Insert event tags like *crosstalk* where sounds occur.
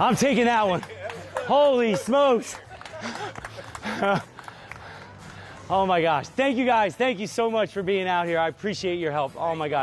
I'm taking that one. Holy smokes. *laughs* oh my gosh. Thank you guys. Thank you so much for being out here. I appreciate your help. Oh my gosh.